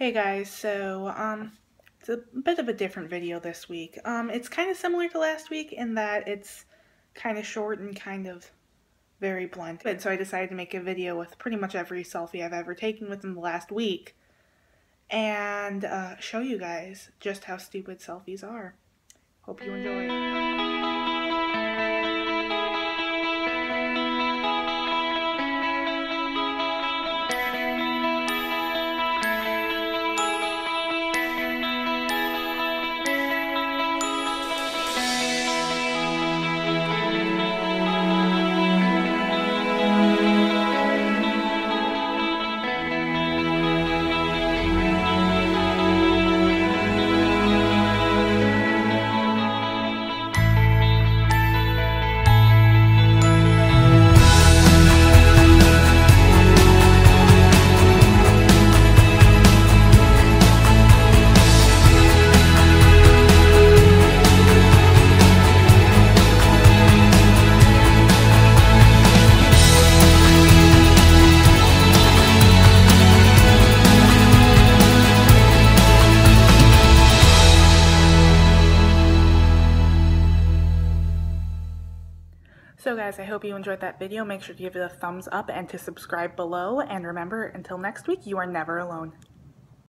Hey guys, so um, it's a bit of a different video this week. Um, it's kind of similar to last week in that it's kind of short and kind of very blunt. And so I decided to make a video with pretty much every selfie I've ever taken within the last week and uh, show you guys just how stupid selfies are. Hope you enjoy. So guys, I hope you enjoyed that video. Make sure to give it a thumbs up and to subscribe below. And remember, until next week, you are never alone.